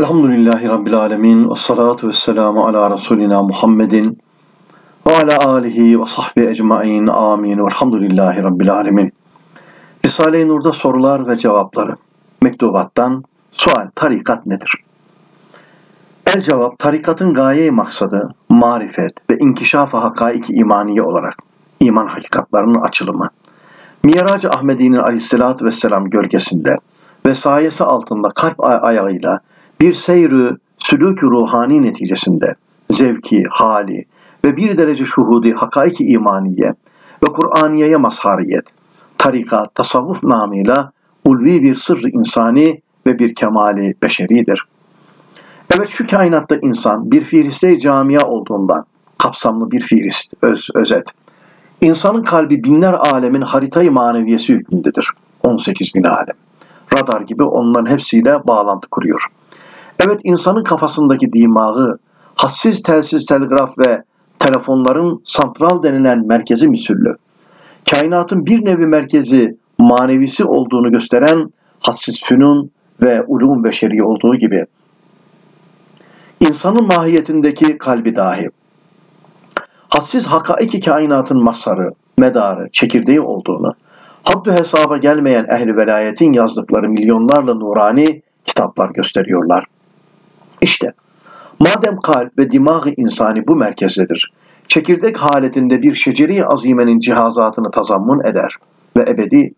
Elhamdülillahi Rabbil Alemin ve salatu ve selamu ala Resulina Muhammedin ve ala alihi ve sahbihi ecmain amin ve elhamdülillahi Rabbil Alemin. Risale-i Nur'da sorular ve cevapları. Mektubattan sual, tarikat nedir? El cevap, tarikatın gaye maksadı, marifet ve inkişaf-ı hakaiki imaniye olarak iman hakikatlarının açılımı. Mirac-ı Ahmedi'nin aleyhissalatü vesselam gölgesinde ve sayesi altında kalp ayağıyla bir seyri sülük ruhani neticesinde zevki, hali ve bir derece şuhudi hakaiki imaniye ve Kur'aniyeye mazhariyet, tarikat, tasavvuf namıyla ulvi bir sırrı insani ve bir kemali beşeridir. Evet şu kainatta insan bir fihriste camia olduğundan kapsamlı bir fihrist, öz, özet. İnsanın kalbi binler alemin haritayı maneviyesi hükmündedir. 18 bin alem. Radar gibi onların hepsiyle bağlantı kuruyor. Evet insanın kafasındaki dimağı, hassiz telsiz telgraf ve telefonların santral denilen merkezi misüllü. Kainatın bir nevi merkezi manevisi olduğunu gösteren hassiz fünun ve ulum beşeri olduğu gibi insanın mahiyetindeki kalbi dahi hassiz hakaiki kainatın masarı, medarı, çekirdeği olduğunu, haddü hesaba gelmeyen ehli velayetin yazdıkları milyonlarla nurani kitaplar gösteriyorlar. İşte madem kalp ve dimağ insani bu merkezdedir, çekirdek haletinde bir şeceri azimenin cihazatını tazammun eder ve ebedi,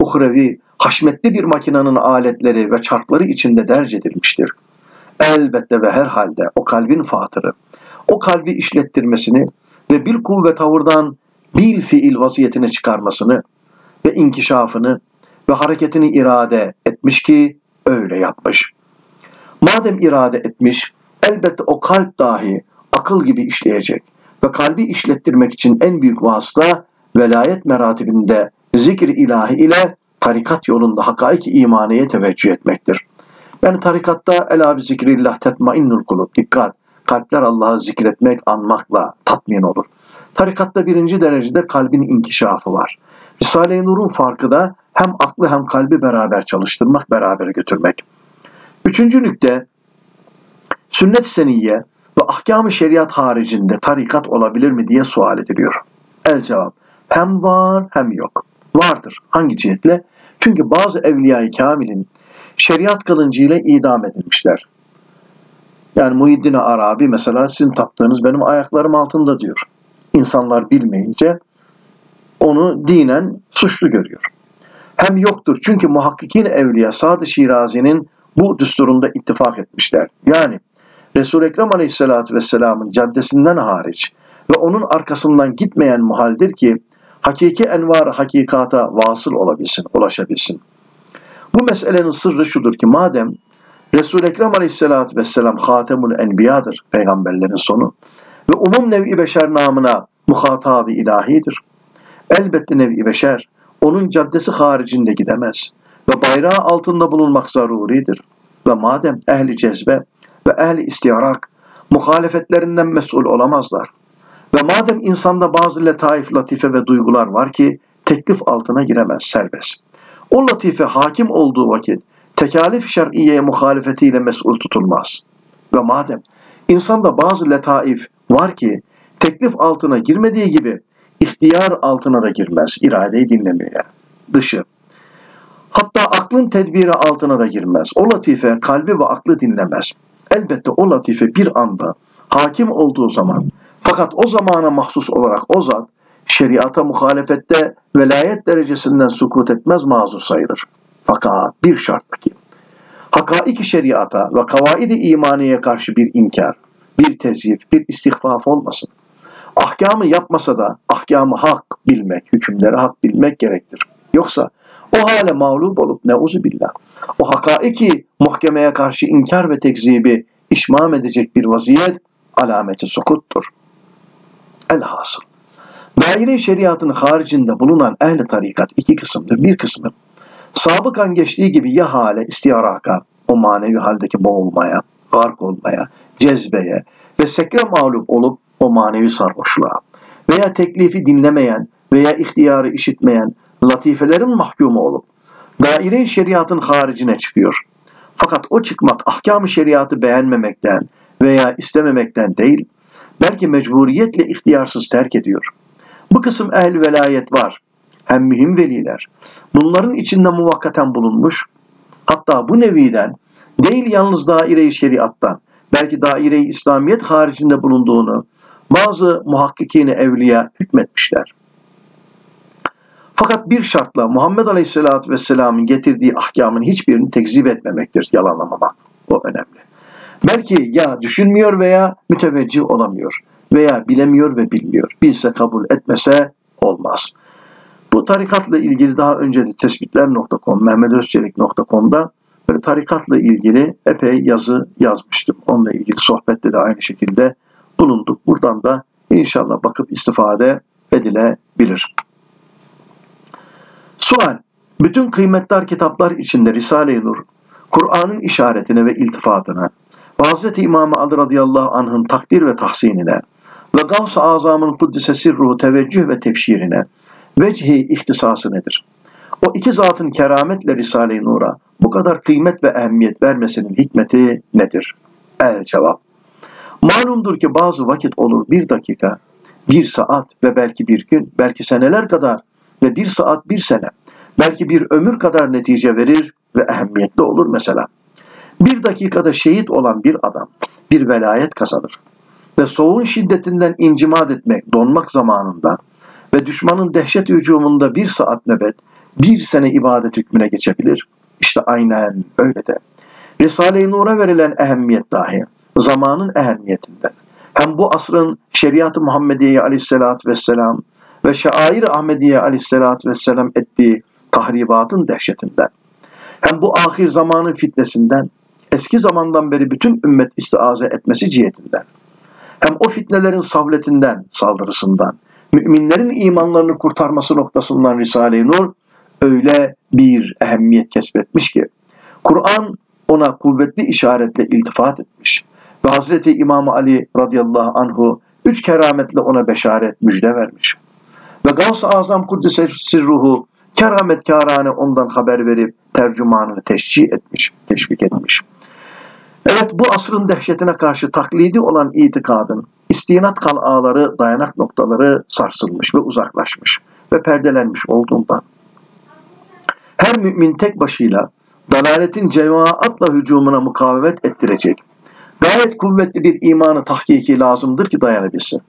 uhrevi, haşmetli bir makinanın aletleri ve çarkları içinde derc edilmiştir. Elbette ve herhalde o kalbin fatırı, o kalbi işlettirmesini ve bir kuvvet tavırdan bil fiil vaziyetine çıkarmasını ve inkişafını ve hareketini irade etmiş ki öyle yapmış. Madem irade etmiş, elbette o kalp dahi akıl gibi işleyecek ve kalbi işlettirmek için en büyük vasıta velayet meratibinde zikir ilahi ile tarikat yolunda hakaik imaneye teveccüh etmektir. Yani tarikatta ela bi zikrillah tetmainnul kulub. Dikkat! Kalpler Allah'ı zikretmek, anmakla tatmin olur. Tarikatta birinci derecede kalbin inkişafı var. Risale-i Nur'un farkı da hem aklı hem kalbi beraber çalıştırmak, beraber götürmek. Üçüncü nükte, sünnet seniyye ve ahkam-ı şeriat haricinde tarikat olabilir mi diye sual ediliyor. El cevap, hem var hem yok. Vardır. Hangi cihetle? Çünkü bazı evliya-i kamilin şeriat kılıncıyla idam edilmişler. Yani Muhiddin Arabi mesela sizin taktığınız benim ayaklarım altında diyor. İnsanlar bilmeyince onu dinen suçlu görüyor. Hem yoktur çünkü muhakkikin evliya Sadı Şirazi'nin bu düsturunda ittifak etmişler. Yani Resul-i Ekrem Aleyhisselatü Vesselam'ın caddesinden hariç ve onun arkasından gitmeyen muhaldir ki hakiki envar hakikata vasıl olabilsin, ulaşabilsin. Bu meselenin sırrı şudur ki madem Resul-i Ekrem Aleyhisselatü Vesselam Hatemul Enbiya'dır, peygamberlerin sonu ve umum nevi beşer namına muhatabı ilahidir. Elbette nevi beşer onun caddesi haricinde gidemez ve bayrağı altında bulunmak zaruridir. Ve madem ehli cezbe ve ehli istiyarak muhalefetlerinden mesul olamazlar ve madem insanda bazı letaif, latife ve duygular var ki teklif altına giremez serbest. O latife hakim olduğu vakit tekalif şer'iyeye muhalefetiyle mesul tutulmaz. Ve madem insanda bazı letaif var ki teklif altına girmediği gibi ihtiyar altına da girmez. İradeyi dinlemiyor. Dışı. Hatta aklın tedbiri altına da girmez. O latife kalbi ve aklı dinlemez. Elbette o latife bir anda hakim olduğu zaman fakat o zamana mahsus olarak o zat şeriata muhalefette velayet derecesinden sukut etmez mazur sayılır. Fakat bir şartla ki hakaiki şeriata ve kavaidi imaniye karşı bir inkar, bir tezyif, bir istihfaf olmasın. Ahkamı yapmasa da ahkamı hak bilmek, hükümleri hak bilmek gerektir. Yoksa o hale mağlup olup neuzu billah. O hakaiki muhkemeye karşı inkar ve tekzibi işmam edecek bir vaziyet alameti sukuttur. Elhasıl. Daire-i şeriatın haricinde bulunan ehli tarikat iki kısımdır. Bir kısmı sabıkan geçtiği gibi ya hale, istiyaraka, o manevi haldeki boğulmaya, gark olmaya, cezbeye ve sekre mağlup olup o manevi sarhoşluğa veya teklifi dinlemeyen veya ihtiyarı işitmeyen latifelerin mahkumu olup daire-i şeriatın haricine çıkıyor. Fakat o çıkmak ahkam-ı şeriatı beğenmemekten veya istememekten değil, belki mecburiyetle ihtiyarsız terk ediyor. Bu kısım ehl velayet var. Hem mühim veliler. Bunların içinde muvakkaten bulunmuş. Hatta bu neviden değil yalnız daire-i şeriattan, belki daire-i İslamiyet haricinde bulunduğunu bazı muhakkikine evliya hükmetmişler. Fakat bir şartla Muhammed Aleyhisselatü Vesselam'ın getirdiği ahkamın hiçbirini tekzip etmemektir, yalanlamamak. O önemli. Belki ya düşünmüyor veya müteveccih olamıyor veya bilemiyor ve bilmiyor. Bilse kabul etmese olmaz. Bu tarikatla ilgili daha önce de tespitler.com, mehmetözçelik.com'da böyle tarikatla ilgili epey yazı yazmıştım. Onunla ilgili sohbette de aynı şekilde bulunduk. Buradan da inşallah bakıp istifade edilebilir. Sual. Bütün kıymetli kitaplar içinde Risale-i Nur, Kur'an'ın işaretine ve iltifatına, Hz. İmam Ali radıyallahu anh'ın takdir ve tahsinine ve Gavs-ı Azam'ın kuddise sirruhu teveccüh ve tefşirine vecihi ihtisası nedir? O iki zatın kerametle Risale-i Nur'a bu kadar kıymet ve ehemmiyet vermesinin hikmeti nedir? El cevap. Malumdur ki bazı vakit olur bir dakika, bir saat ve belki bir gün, belki seneler kadar ve bir saat bir sene, belki bir ömür kadar netice verir ve ehemmiyetli olur mesela. Bir dakikada şehit olan bir adam bir velayet kazanır ve soğuğun şiddetinden incimat etmek, donmak zamanında ve düşmanın dehşet hücumunda bir saat nöbet, bir sene ibadet hükmüne geçebilir. İşte aynen öyle de. Risale-i Nur'a verilen ehemmiyet dahi zamanın ehemmiyetinden. Hem bu asrın şeriat-ı Muhammediye aleyhissalatü vesselam ve şair-i Ahmediye aleyhissalatü vesselam ettiği tahribatın dehşetinden. Hem bu ahir zamanın fitnesinden eski zamandan beri bütün ümmet istiaze etmesi cihetinden, hem o fitnelerin savletinden, saldırısından, müminlerin imanlarını kurtarması noktasından Risale-i Nur öyle bir ehemmiyet kesbetmiş ki, Kur'an ona kuvvetli işaretle iltifat etmiş ve Hazreti İmam Ali radıyallahu anhu üç kerametle ona beşaret müjde vermiş. Ve Gavs-ı Azam Kuddise Sirruhu kerametkârane ondan haber verip tercümanını teşcih etmiş, teşvik etmiş. Evet bu asrın dehşetine karşı taklidi olan itikadın istinat kalaları, dayanak noktaları sarsılmış ve uzaklaşmış ve perdelenmiş olduğundan her mümin tek başıyla dalaletin cemaatla hücumuna mukavemet ettirecek gayet kuvvetli bir imanı tahkiki lazımdır ki dayanabilsin.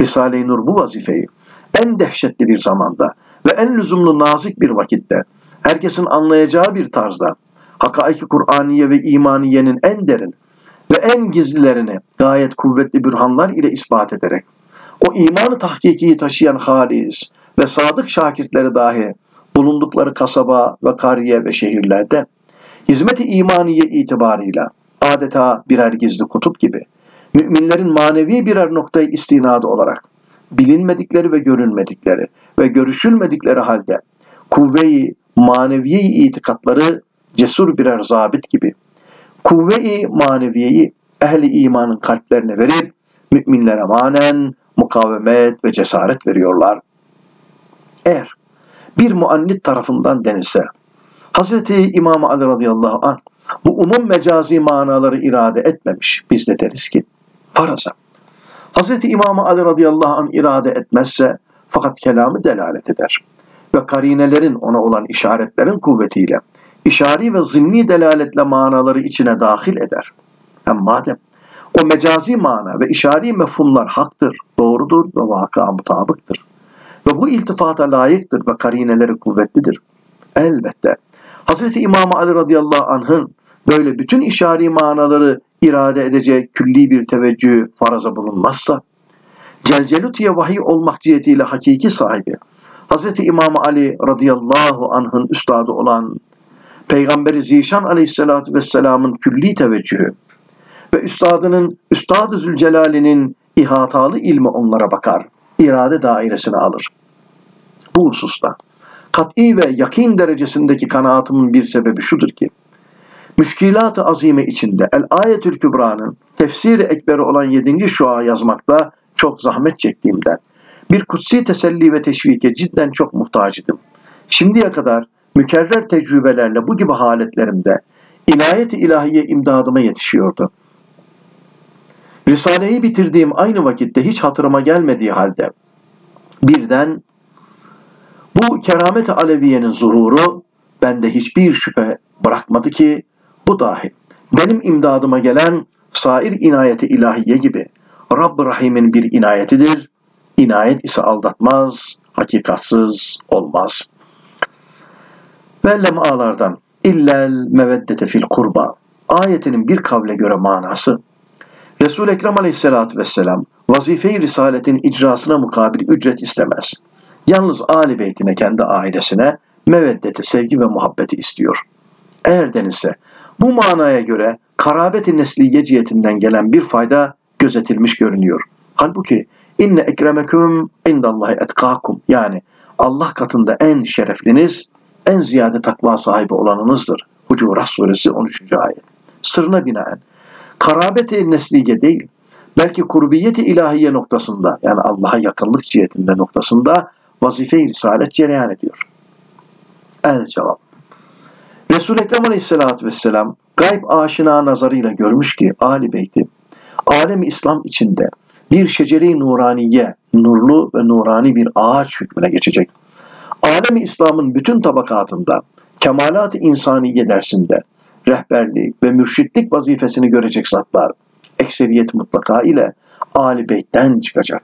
Risale-i Nur bu vazifeyi en dehşetli bir zamanda ve en lüzumlu nazik bir vakitte herkesin anlayacağı bir tarzda hakaiki Kur'aniye ve imaniyenin en derin ve en gizlilerini gayet kuvvetli bürhanlar ile ispat ederek o imanı tahkikiyi taşıyan halis ve sadık şakirtleri dahi bulundukları kasaba ve kariye ve şehirlerde hizmeti imaniye itibarıyla adeta birer gizli kutup gibi müminlerin manevi birer noktayı istinadı olarak bilinmedikleri ve görünmedikleri ve görüşülmedikleri halde kuvve-i maneviye itikatları cesur birer zabit gibi kuvve-i maneviyeyi ehli imanın kalplerine verip müminlere manen mukavemet ve cesaret veriyorlar. Eğer bir muannit tarafından denilse Hz. İmam Ali radıyallahu anh bu umum mecazi manaları irade etmemiş. Biz de deriz ki faraza. Hz. İmam Ali radıyallahu anh irade etmezse fakat kelamı delalet eder. Ve karinelerin ona olan işaretlerin kuvvetiyle işari ve zimni delaletle manaları içine dahil eder. Hem madem o mecazi mana ve işari mefhumlar haktır, doğrudur ve vaka mutabıktır. Ve bu iltifata layıktır ve karineleri kuvvetlidir. Elbette Hz. İmam Ali radıyallahu anh'ın böyle bütün işari manaları irade edecek külli bir teveccüh faraza bulunmazsa, Celcelutiye vahiy olmak cihetiyle hakiki sahibi, Hz. İmam Ali radıyallahu anh'ın üstadı olan Peygamberi Zişan aleyhissalatü vesselamın külli teveccühü ve üstadının, Üstad-ı Zülcelal'inin ihatalı ilmi onlara bakar, irade dairesine alır. Bu hususta kat'i ve yakin derecesindeki kanaatımın bir sebebi şudur ki, Müşkilat-ı Azime içinde El-Ayetül Kübra'nın tefsiri ekberi olan 7. şua yazmakta çok zahmet çektiğimden bir kutsi teselli ve teşvike cidden çok muhtaç idim. Şimdiye kadar mükerrer tecrübelerle bu gibi haletlerimde inayet-i ilahiye imdadıma yetişiyordu. Risaleyi bitirdiğim aynı vakitte hiç hatırıma gelmediği halde birden bu keramet-i aleviyenin zururu bende hiçbir şüphe bırakmadı ki bu dahi benim imdadıma gelen sair inayeti ilahiye gibi Rabb-ı Rahim'in bir inayetidir. İnayet ise aldatmaz, hakikatsız olmaz. Ve lem'alardan illel meveddete fil kurba ayetinin bir kavle göre manası Resul-i Ekrem aleyhissalatü vesselam vazife-i risaletin icrasına mukabil ücret istemez. Yalnız Ali Beytine kendi ailesine meveddeti, sevgi ve muhabbeti istiyor. Eğer denilse bu manaya göre karabet-i nesliye cihetinden gelen bir fayda gözetilmiş görünüyor. Halbuki inne ekremeküm indallahi etkakum yani Allah katında en şerefliniz, en ziyade takva sahibi olanınızdır. Hucurat suresi 13. ayet. Sırrına binaen karabet-i nesliye değil, belki kurbiyeti ilahiye noktasında yani Allah'a yakınlık cihetinde noktasında vazife-i risalet cereyan ediyor. El cevap. Resul-i Ekrem Aleyhisselatü Vesselam gayb aşina nazarıyla görmüş ki Ali Beyti alem İslam içinde bir şeceri nuraniye, nurlu ve nurani bir ağaç hükmüne geçecek. Alem İslam'ın bütün tabakatında kemalat-ı insaniye dersinde rehberlik ve mürşitlik vazifesini görecek zatlar ekseriyet mutlaka ile Ali Beyt'ten çıkacak.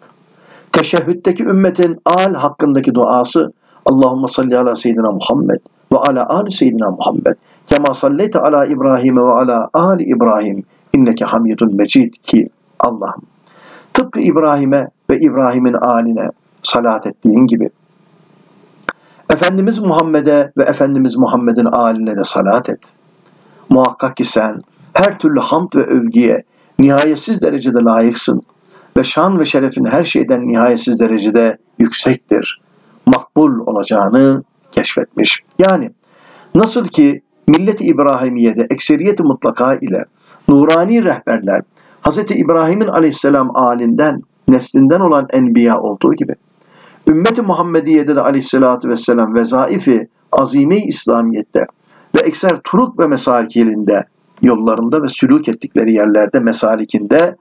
Teşehhüddeki ümmetin al hakkındaki duası Allahümme salli ala seyyidina Muhammed ve ala ali seyyidina Muhammed kema salleyte ala İbrahim ve ala ali İbrahim inneke hamidun mecid ki Allah'ım tıpkı İbrahim'e ve İbrahim'in aline salat ettiğin gibi Efendimiz Muhammed'e ve Efendimiz Muhammed'in aline de salat et. Muhakkak ki sen her türlü hamd ve övgüye nihayetsiz derecede layıksın ve şan ve şerefin her şeyden nihayetsiz derecede yüksektir. Makbul olacağını keşfetmiş. Yani nasıl ki millet-i İbrahimiye'de ekseriyeti mutlaka ile nurani rehberler Hz. İbrahim'in aleyhisselam alinden, neslinden olan enbiya olduğu gibi ümmeti Muhammediye'de de aleyhissalatü vesselam vezaifi azime-i İslamiyet'te ve ekser turuk ve mesalikinde yollarında ve sülük ettikleri yerlerde mesalikinde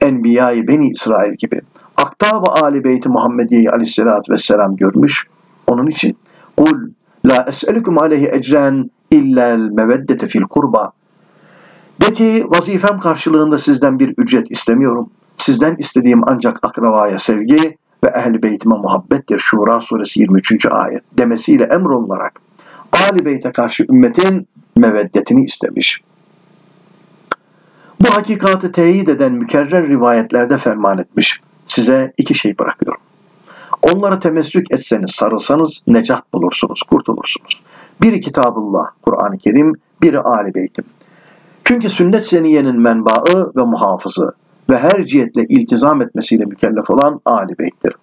Enbiya-i Beni İsrail gibi Akta ve Ali Beyti Muhammediye'yi aleyhissalatü vesselam görmüş. Onun için kul la es'elukum aleyhi ecren illel meveddete fil kurba de ki vazifem karşılığında sizden bir ücret istemiyorum. Sizden istediğim ancak akrabaya sevgi ve ehl-i beytime muhabbettir. Şura suresi 23. ayet demesiyle emrolunarak Ali Beyt'e karşı ümmetin meveddetini istemiş. Bu hakikatı teyit eden mükerrer rivayetlerde ferman etmiş. Size iki şey bırakıyorum. Onlara temessük etseniz, sarılsanız necat bulursunuz, kurtulursunuz. Biri Kitabullah, Kur'an-ı Kerim, biri Ali Beytim. Çünkü sünnet seniyenin menbaı ve muhafızı ve her cihetle iltizam etmesiyle mükellef olan Ali Beyt'tir.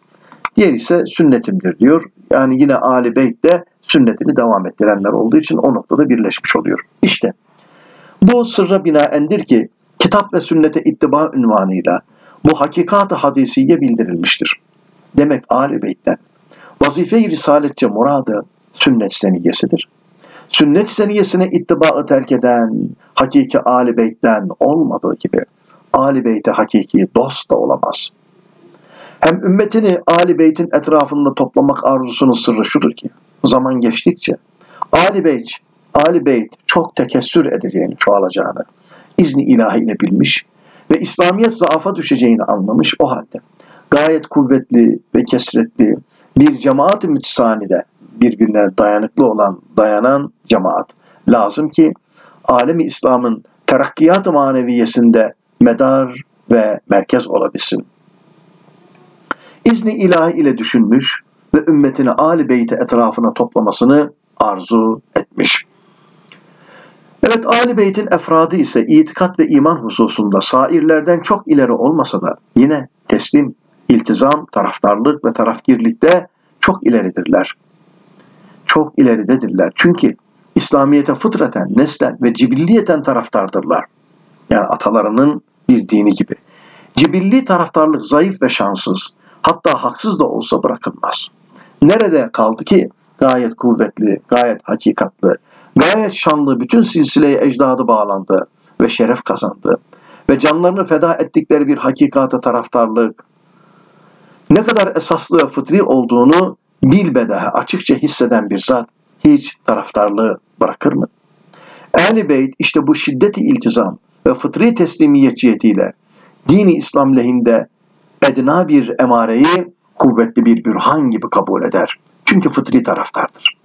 Diğer ise sünnetimdir diyor. Yani yine Ali Beyt de sünnetini devam ettirenler olduğu için o noktada birleşmiş oluyor. İşte bu sırra binaendir ki kitap ve sünnete ittiba ünvanıyla bu hakikat-ı hadisiye bildirilmiştir. Demek Ali Beyt'ten vazife-i risaletçe muradı sünnet seniyesidir. Sünnet seniyesine ittibaı terk eden hakiki Ali Beyt'ten olmadığı gibi Ali Beyt'e hakiki dost da olamaz. Hem ümmetini Ali Beyt'in etrafında toplamak arzusunun sırrı şudur ki zaman geçtikçe Ali Beyt, Ali Beyt çok tekessür edeceğini, çoğalacağını, izni ilahiyle bilmiş ve İslamiyet zaafa düşeceğini anlamış o halde gayet kuvvetli ve kesretli bir cemaat-i mütesanide birbirine dayanıklı olan, dayanan cemaat lazım ki alemi İslam'ın terakkiyat-ı maneviyesinde medar ve merkez olabilsin. İzni ilahi ile düşünmüş ve ümmetini Ali Beyt'i etrafına toplamasını arzu etmiş. Evet Ali Beyt'in efradı ise itikat ve iman hususunda sairlerden çok ileri olmasa da yine teslim, iltizam, taraftarlık ve tarafgirlikte çok ileridirler. Çok ileridedirler. Çünkü İslamiyete fıtraten, neslen ve cibilliyeten taraftardırlar. Yani atalarının bir dini gibi. Cibilli taraftarlık zayıf ve şanssız, hatta haksız da olsa bırakılmaz. Nerede kaldı ki gayet kuvvetli, gayet hakikatlı, gayet şanlı bütün silsileye ecdadı bağlandı ve şeref kazandı ve canlarını feda ettikleri bir hakikate taraftarlık ne kadar esaslı ve fıtri olduğunu bilbedahe açıkça hisseden bir zat hiç taraftarlığı bırakır mı? Ehl-i Beyt işte bu şiddeti iltizam ve fıtri teslimiyetçiyetiyle dini İslam lehinde edna bir emareyi kuvvetli bir bürhan gibi kabul eder. Çünkü fıtri taraftardır.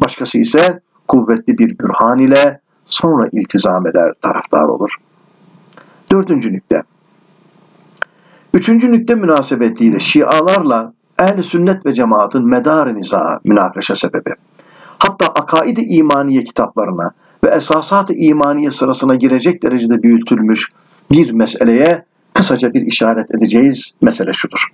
Başkası ise kuvvetli bir bürhan ile sonra iltizam eder, taraftar olur. Dördüncü nükte. Üçüncü nükte münasebetiyle Şialarla ehl sünnet ve cemaatin medar niza münakaşa sebebi. Hatta akaid-i imaniye kitaplarına ve esasat-ı imaniye sırasına girecek derecede büyütülmüş bir meseleye kısaca bir işaret edeceğiz. Mesele şudur.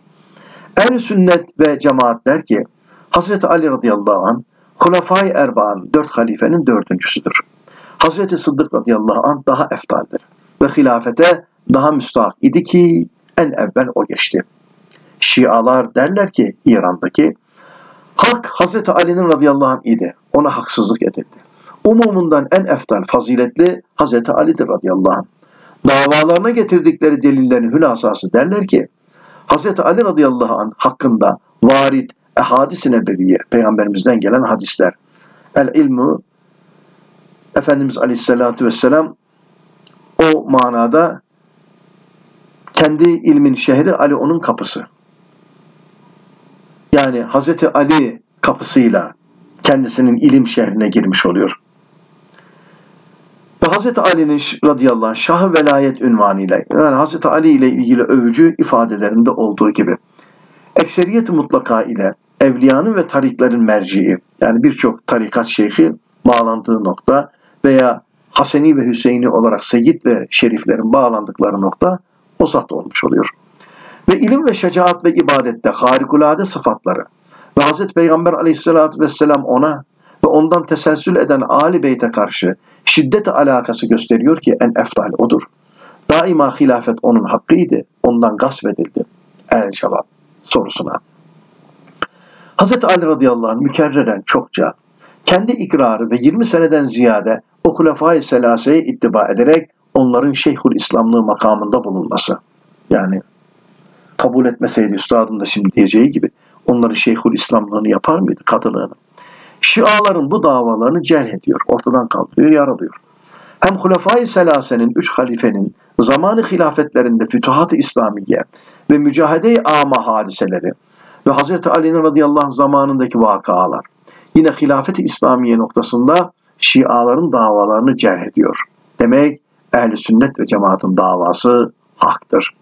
ehl sünnet ve cemaat der ki Hazreti Ali radıyallahu an Hulafai Erba'ın dört halifenin dördüncüsüdür. Hazreti Sıddık radıyallahu an daha eftaldir ve hilafete daha müstahak idi ki en evvel o geçti. Şialar derler ki İran'daki hak Hazreti Ali'nin radıyallahu anh idi. Ona haksızlık edildi. Umumundan en eftal, faziletli Hazreti Ali'dir radıyallahu anh. Davalarına getirdikleri delillerin hülasası derler ki Hazreti Ali radıyallahu anh hakkında varit, ehadis-i nebeviye, peygamberimizden gelen hadisler. El ilmu Efendimiz aleyhissalatü vesselam o manada kendi ilmin şehri Ali onun kapısı. Yani Hazreti Ali kapısıyla kendisinin ilim şehrine girmiş oluyor. Ve Hazreti Ali'nin radıyallahu anh şah velayet ünvanıyla yani Hazreti Ali ile ilgili övücü ifadelerinde olduğu gibi ekseriyet mutlaka ile evliyanın ve tariklerin merciği yani birçok tarikat şeyhi bağlandığı nokta veya Haseni ve Hüseyini olarak Seyyid ve Şeriflerin bağlandıkları nokta o olmuş oluyor. Ve ilim ve şecaat ve ibadette harikulade sıfatları ve Hz. Peygamber aleyhissalatü vesselam ona ve ondan teselsül eden Ali Beyt'e karşı şiddet alakası gösteriyor ki en eftal odur. Daima hilafet onun hakkıydı, ondan gasp edildi. El cevap sorusuna. Hz. Ali radıyallahu anh mükerreren çokça kendi ikrarı ve 20 seneden ziyade o hulefai selaseye ittiba ederek onların şeyhul İslamlığı makamında bulunması. Yani kabul etmeseydi üstadın da şimdi diyeceği gibi onların şeyhul İslamlığını yapar mıydı katılığını? Şiaların bu davalarını cerh ediyor, ortadan kaldırıyor, yaralıyor. Hem Hulefai Selase'nin, üç halifenin zamanı hilafetlerinde fütuhat-ı İslamiye ve mücahede-i ama hadiseleri ve Hz. Ali'nin radıyallahu anh zamanındaki vakalar yine hilafet-i İslamiye noktasında Şiaların davalarını cerh ediyor. Demek ehli sünnet ve cemaatin davası haktır.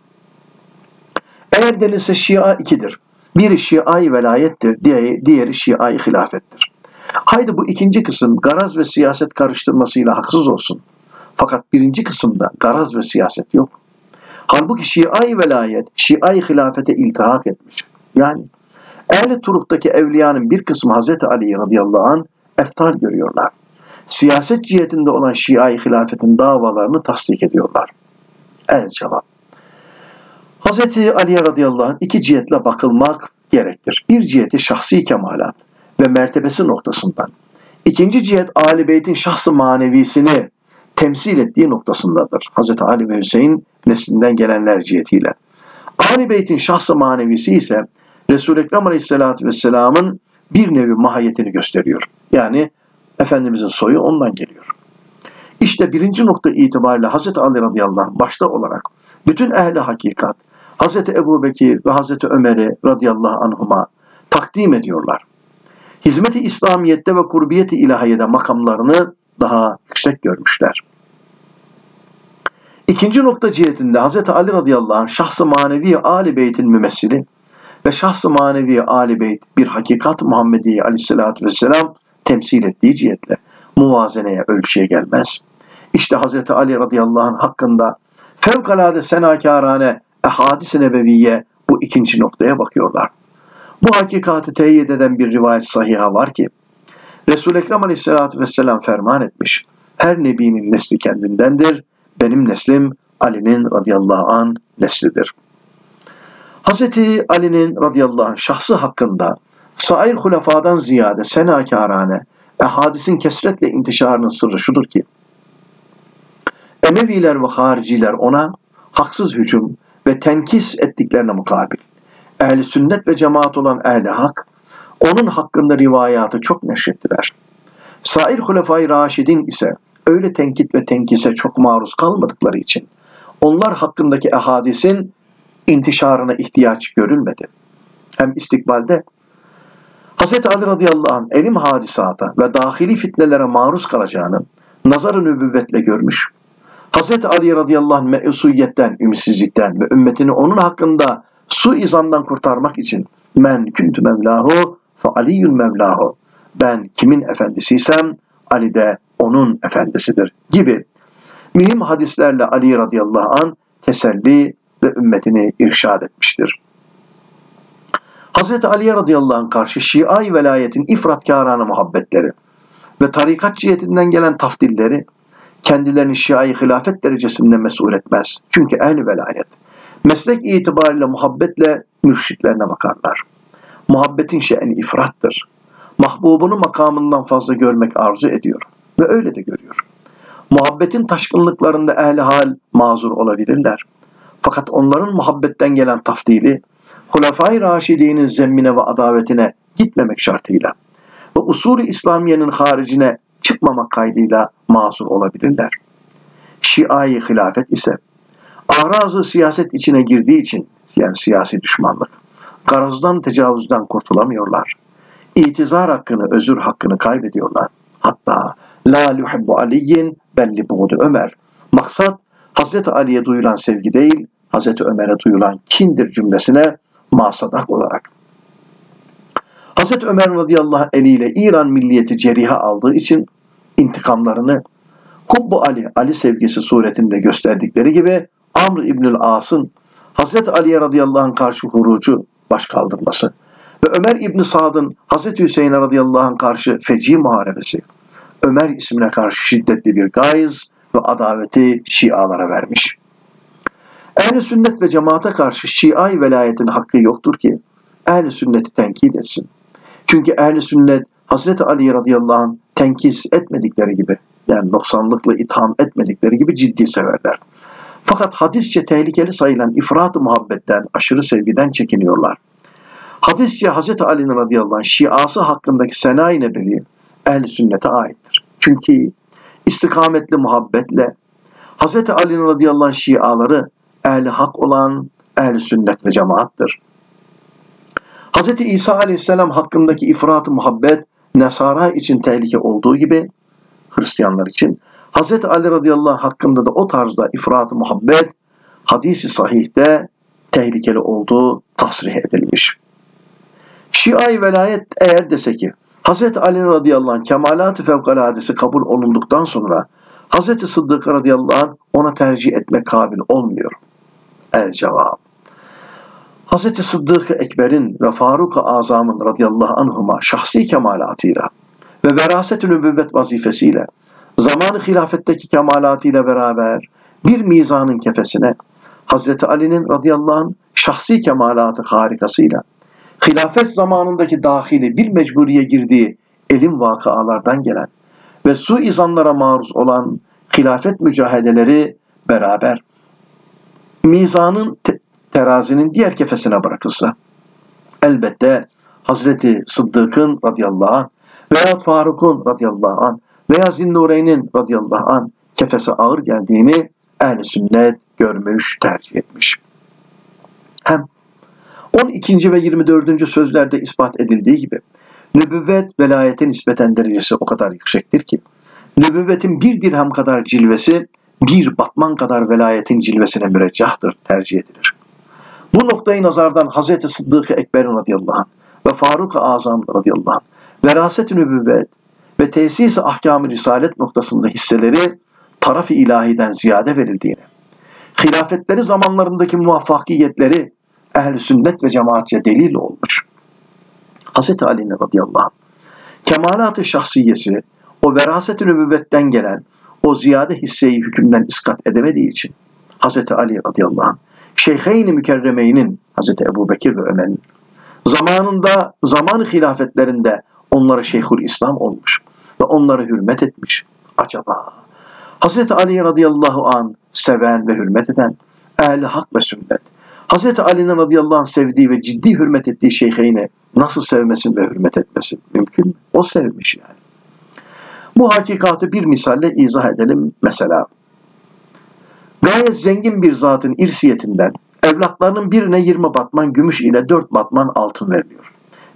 Eğer denilse Şia ikidir. Biri Şia-i velayettir, diğeri Şia-i hilafettir. Haydi bu ikinci kısım garaz ve siyaset karıştırmasıyla haksız olsun. Fakat birinci kısımda garaz ve siyaset yok. Halbuki Şia-i velayet, Şia-i hilafete iltihak etmiş. Yani ehli turuktaki evliyanın bir kısmı Hazreti Ali radıyallahu an eftar görüyorlar. Siyaset cihetinde olan Şia-i hilafetin davalarını tasdik ediyorlar. El cevap. Hz. Ali radıyallahu anh iki cihetle bakılmak gerektir. Bir ciheti şahsi kemalat ve mertebesi noktasından. İkinci cihet Ali Beyt'in şahsı manevisini temsil ettiği noktasındadır. Hz. Ali ve Hüseyin neslinden gelenler cihetiyle. Ali Beyt'in şahsı manevisi ise Resul-i Ekrem Aleyhisselatü Vesselam'ın bir nevi mahiyetini gösteriyor. Yani Efendimizin soyu ondan geliyor. İşte birinci nokta itibariyle Hz. Ali radıyallahu anh başta olarak bütün ehli hakikat Hz. Ebu Bekir ve Hz. Ömer'i radıyallahu anhuma takdim ediyorlar. Hizmeti İslamiyet'te ve kurbiyeti ilahiyede makamlarını daha yüksek görmüşler. İkinci nokta cihetinde Hz. Ali radıyallahu anh şahsı manevi Ali Beyt'in mümessili ve şahsı manevi Ali Beyt bir hakikat Muhammedi aleyhissalatü vesselam temsil ettiği cihetle muvazeneye, ölçüye gelmez. İşte Hz. Ali radıyallahu anh hakkında fevkalade senakârane ehadis-i nebeviye bu ikinci noktaya bakıyorlar. Bu hakikati teyit eden bir rivayet sahiha var ki Resul-i Ekrem aleyhissalatü vesselam ferman etmiş. Her nebinin nesli kendindendir. Benim neslim Ali'nin radıyallahu an neslidir. Hz. Ali'nin radıyallahu anh şahsı hakkında sair hulefadan ziyade senakârane Ehadisin kesretle intişarının sırrı şudur ki, Emeviler ve hariciler ona haksız hücum ve tenkis ettiklerine mukabil, ehli sünnet ve cemaat olan ehli hak, onun hakkında rivayatı çok neşrettiler. Sair Hulefai Raşidin ise öyle tenkit ve tenkise çok maruz kalmadıkları için onlar hakkındaki ehadisin intişarına ihtiyaç görülmedi. Hem istikbalde Hz. Ali radıyallahu anh elim hadisata ve dahili fitnelere maruz kalacağını nazar-ı nübüvvetle görmüş. Hz. Ali radıyallahu anh meusuyetten, ümitsizlikten ve ümmetini onun hakkında su izandan kurtarmak için men küntü mevlahu fe aliyyun mevlahu ben kimin efendisiysem Ali de onun efendisidir gibi mühim hadislerle Ali radıyallahu an teselli ve ümmetini irşad etmiştir. Hazreti Ali radıyallahu anh karşı Şii velayetin ifratkârâne muhabbetleri ve tarikat cihetinden gelen tafdilleri kendilerini Şii hilafet derecesinde mesul etmez. Çünkü ehli velayet meslek itibariyle muhabbetle mürşitlerine bakarlar. Muhabbetin şe'ni ifrattır. Mahbubunu makamından fazla görmek arzu ediyor ve öyle de görüyor. Muhabbetin taşkınlıklarında ehli hal mazur olabilirler. Fakat onların muhabbetten gelen tafdili Hulefai Raşidi'nin zemmine ve adavetine gitmemek şartıyla ve usulü İslamiye'nin haricine çıkmamak kaydıyla mazur olabilirler. Şiai hilafet ise arazı siyaset içine girdiği için yani siyasi düşmanlık, garazdan tecavüzden kurtulamıyorlar. İtizar hakkını, özür hakkını kaybediyorlar. Hatta la luhibbu aliyin belli buğdu Ömer. Maksat Hazreti Ali'ye duyulan sevgi değil, Hazreti Ömer'e duyulan kindir cümlesine masadak olarak. Hazreti Ömer radıyallahu anh eliyle İran milliyeti ceriha aldığı için intikamlarını Hubbu Ali, Ali sevgisi suretinde gösterdikleri gibi Amr İbnül As'ın Hazreti Ali'ye radıyallahu anh karşı hurucu baş kaldırması ve Ömer İbni Sad'ın Hazreti Hüseyin'e radıyallahu anh karşı feci muharebesi, Ömer ismine karşı şiddetli bir gayz ve adaveti Şialara vermiş. Ehl-i sünnet ve cemaate karşı Şii velayetin hakkı yoktur ki ehl-i sünneti tenkit etsin. Çünkü ehl-i sünnet Hazreti Ali radıyallahu anh tenkis etmedikleri gibi yani noksanlıkla itham etmedikleri gibi ciddi severler. Fakat hadisçe tehlikeli sayılan ifrat-ı muhabbetten, aşırı sevgiden çekiniyorlar. Hadisçe Hazreti Ali'nin radıyallahu anh şiası hakkındaki senai nebevi ehl sünnete aittir. Çünkü istikametli muhabbetle Hazreti Ali'nin radıyallahu anh şiaları ehli hak olan ehl sünnet ve cemaattır. Hz. İsa aleyhisselam hakkındaki ifrat-ı muhabbet Nesara için tehlike olduğu gibi Hristiyanlar için Hz. Ali radıyallahu anh hakkında da o tarzda ifrat-ı muhabbet hadisi sahihte tehlikeli olduğu tasrih edilmiş. Şii velayet eğer dese ki Hz. Ali radıyallahu anh kemalat-ı fevkaladesi kabul olunduktan sonra Hz. Sıddık radıyallahu anh ona tercih etme kabil olmuyor. El cevap. Hz. Sıddık Ekber'in ve Faruk-ı Azam'ın radıyallahu anhuma şahsi kemalatıyla ve veraset-ü nübüvvet vazifesiyle zamanı hilafetteki kemalatıyla beraber bir mizanın kefesine Hz. Ali'nin radıyallahu anh şahsi kemalatı harikasıyla hilafet zamanındaki dahili bir mecburiye girdiği elim vakıalardan gelen ve su izanlara maruz olan hilafet mücahedeleri beraber mizanın te terazinin diğer kefesine bırakılsa elbette Hazreti Sıddık'ın radıyallahu anh veya Faruk'un radıyallahu anh veya Zinnureyn'in radıyallahu anh kefese ağır geldiğini ehl sünnet görmüş, tercih etmiş. Hem 12. ve 24. sözlerde ispat edildiği gibi nübüvvet velayete nispeten derecesi o kadar yüksektir ki nübüvvetin bir dirhem kadar cilvesi bir batman kadar velayetin cilvesine müreccahtır, tercih edilir. Bu noktayı nazardan Hz. Sıddık-ı Ekber radıyallahu anh ve Faruk-ı Azam radıyallahu anh veraset-i nübüvvet ve tesis-i ahkam-ı risalet noktasında hisseleri taraf-ı ilahiden ziyade verildiğini, hilafetleri zamanlarındaki muvaffakiyetleri ehl sünnet ve cemaatçe delil olmuş. Hz. Ali radıyallahu anh kemalat-ı şahsiyesi o veraset-i nübüvvetten gelen o ziyade hisseyi hükümden iskat edemediği için Hz. Ali radıyallahu anh Şeyheyn-i Mükerremeynin Hz. Ebu Bekir ve Ömer'in zamanında zaman hilafetlerinde onlara Şeyhül İslam olmuş ve onları hürmet etmiş. Acaba Hz. Ali radıyallahu an seven ve hürmet eden ehli hak ve sünnet. Hz. Ali'nin radıyallahu anh sevdiği ve ciddi hürmet ettiği şeyheyni nasıl sevmesin ve hürmet etmesin? Mümkün mü? O sevmiş yani. Bu hakikatı bir misalle izah edelim. Mesela gayet zengin bir zatın irsiyetinden evlatlarının birine 20 batman gümüş ile 4 batman altın veriliyor.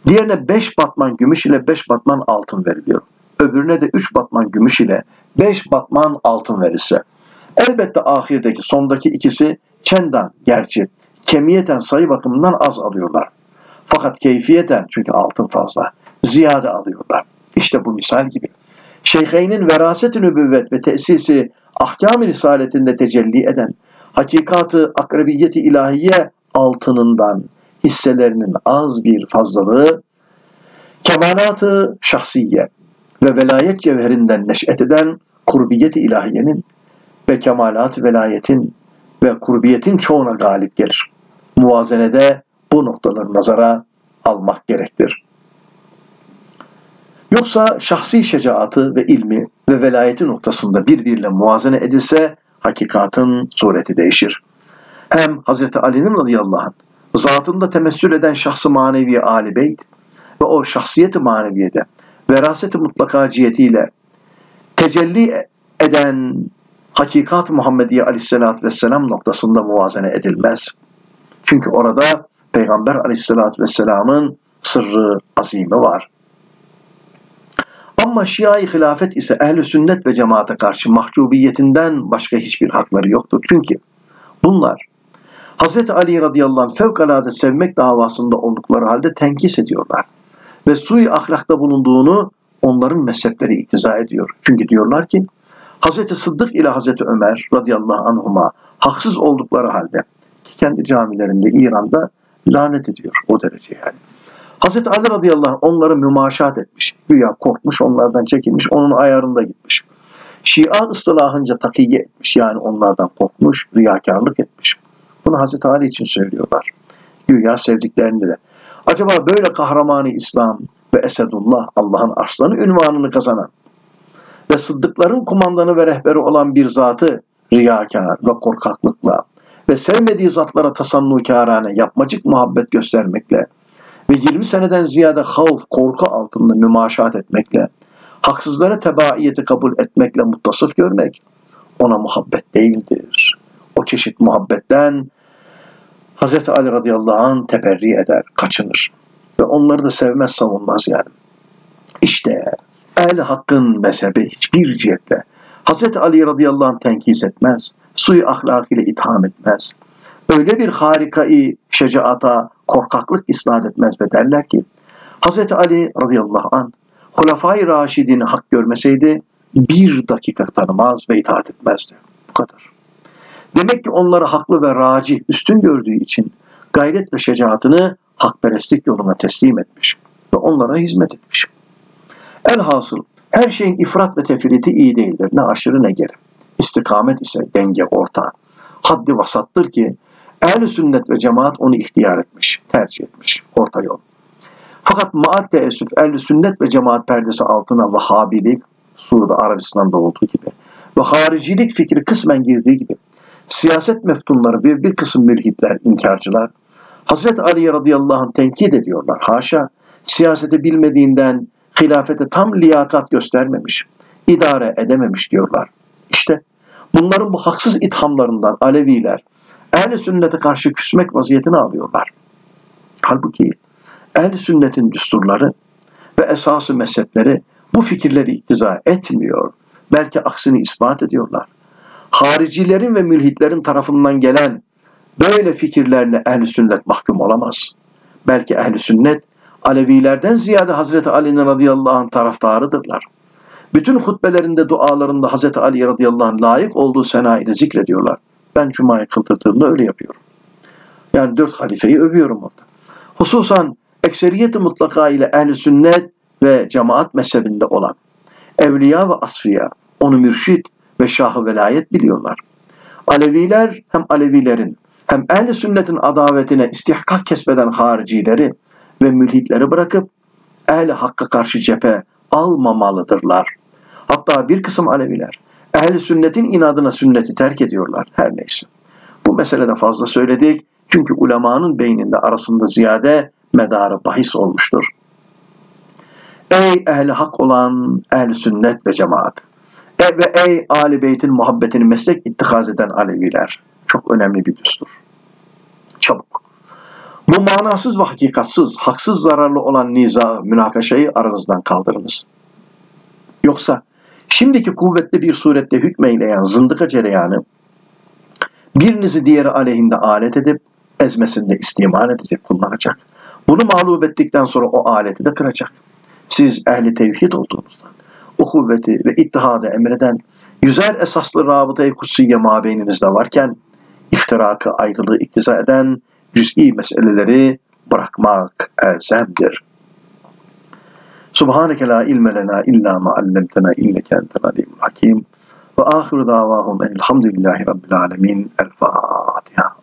Diğerine 5 batman gümüş ile 5 batman altın veriliyor. Öbürüne de 3 batman gümüş ile 5 batman altın verirse. Elbette ahirdeki sondaki ikisi çendan gerçi kemiyeten sayı bakımından az alıyorlar. Fakat keyfiyeten çünkü altın fazla ziyade alıyorlar. İşte bu misal gibi. Şeyheynin veraset-i nübüvvet ve tesisi ahkam-ı risaletinde tecelli eden hakikatı akrabiyeti ilahiye altınından hisselerinin az bir fazlalığı kemalatı şahsiye ve velayet cevherinden neş'et eden kurbiyet ilahiyenin ve kemalat velayetin ve kurbiyetin çoğuna galip gelir. Muvazenede bu noktaları nazara almak gerektir. Yoksa şahsi şecaatı ve ilmi ve velayeti noktasında birbiriyle muvazene edilse hakikatın sureti değişir. Hem Hz. Ali'nin radıyallahu anh zatında temessül eden şahsı manevi Ali Beyt ve o şahsiyeti maneviyede veraset-i mutlaka cihetiyle tecelli eden hakikat Muhammediye aleyhissalatü vesselam noktasında muvazene edilmez. Çünkü orada Peygamber aleyhissalatü vesselamın sırrı azimi var. Ama Şia-i hilafet ise ehli sünnet ve cemaate karşı mahcubiyetinden başka hiçbir hakları yoktur. Çünkü bunlar Hz. Ali radıyallahu anh fevkalade sevmek davasında oldukları halde tenkis ediyorlar. Ve sui ahlakta bulunduğunu onların mezhepleri iktiza ediyor. Çünkü diyorlar ki Hz. Sıddık ile Hz. Ömer radıyallahu anhuma haksız oldukları halde ki kendi camilerinde İran'da lanet ediyor o derece yani. Hz. Ali radıyallahu anh onları mümaşat etmiş. Güya korkmuş, onlardan çekilmiş, onun ayarında gitmiş. Şia ıstılahınca takiye etmiş. Yani onlardan korkmuş, riyakarlık etmiş. Bunu Hz. Ali için söylüyorlar. Güya sevdiklerinde de. Acaba böyle kahramanı İslam ve Esedullah Allah'ın arslanı ünvanını kazanan ve sıddıkların kumandanı ve rehberi olan bir zatı riyakar ve korkaklıkla ve sevmediği zatlara tasannukârane yapmacık muhabbet göstermekle ve 20 seneden ziyade havf, korku altında mümaşat etmekle, haksızlara tebaiyeti kabul etmekle muttasıf görmek ona muhabbet değildir. O çeşit muhabbetten Hz. Ali radıyallahu anh teperri eder, kaçınır. Ve onları da sevmez, savunmaz yani. İşte el hakkın mezhebi hiçbir cihetle Hz. Ali radıyallahu anh tenkis etmez, suyu ahlak ile itham etmez. Öyle bir harikayı şecaata, korkaklık isnat etmez ve derler ki Hz. Ali radıyallahu an Hulafai Raşidini hak görmeseydi bir dakika tanımaz ve itaat etmezdi. Bu kadar. Demek ki onları haklı ve raci üstün gördüğü için gayret ve şecaatını hakperestlik yoluna teslim etmiş ve onlara hizmet etmiş. Elhasıl her şeyin ifrat ve tefriti iyi değildir. Ne aşırı ne geri. İstikamet ise denge orta. Haddi vasattır ki Ehl-i sünnet ve cemaat onu ihtiyar etmiş, tercih etmiş. Orta yol. Fakat maat teessüf ehl sünnet ve cemaat perdesi altına Vahabilik, Suudi Arabistan'da olduğu gibi ve haricilik fikri kısmen girdiği gibi siyaset meftunları ve bir kısım mülhitler, inkarcılar Hazreti Ali radıyallahu anh tenkit ediyorlar. Haşa siyaseti bilmediğinden hilafete tam liyakat göstermemiş, idare edememiş diyorlar. İşte bunların bu haksız ithamlarından Aleviler, ehli sünnete karşı küsmek vaziyetini alıyorlar. Halbuki ehli sünnetin düsturları ve esası mezhepleri bu fikirleri iktiza etmiyor. Belki aksini ispat ediyorlar. Haricilerin ve mülhitlerin tarafından gelen böyle fikirlerle ehli sünnet mahkum olamaz. Belki ehli sünnet Alevilerden ziyade Hazreti Ali'nin radıyallahu anh taraftarıdırlar. Bütün hutbelerinde, dualarında Hazreti Ali radıyallahu anh layık olduğu senayını zikrediyorlar. Ben Cuma'yı kıldırdığımda öyle yapıyorum. Yani dört halifeyi övüyorum orada. Hususan ekseriyeti mutlaka ile ehl sünnet ve cemaat mezhebinde olan evliya ve asfiya onu mürşit ve şahı velayet biliyorlar. Aleviler hem Alevilerin hem ehl sünnetin adavetine istihkak kesbeden haricileri ve mülhitleri bırakıp ehl hakka karşı cephe almamalıdırlar. Hatta bir kısım Aleviler ehli sünnetin inadına sünneti terk ediyorlar. Her neyse. Bu meselede fazla söyledik. Çünkü ulemanın beyninde arasında ziyade medarı bahis olmuştur. Ey ehli hak olan ehli sünnet ve cemaat e ve ey Ali Beyt'in muhabbetini meslek ittikaz eden Aleviler. Çok önemli bir düstur. Çabuk. Bu manasız ve hakikatsız, haksız zararlı olan niza, münakaşayı aranızdan kaldırınız. Yoksa şimdiki kuvvetli bir surette hükmeyleyen zındıka cereyanı birinizi diğeri aleyhinde alet edip ezmesinde istimal edecek, kullanacak. Bunu mağlup ettikten sonra o aleti de kıracak. Siz ehli tevhid olduğunuzdan, o kuvveti ve ittihadı emreden yüzer esaslı rabıta-i kutsiye mabeyninizde varken iftirakı ayrılığı iktiza eden cüz'i meseleleri bırakmak elzemdir. Subhaneke la ilme lena illa ma allamtena inneke entel alimul hakim. Ve ahiru davahum elhamdülillahi rabbil alemin. El Fatiha.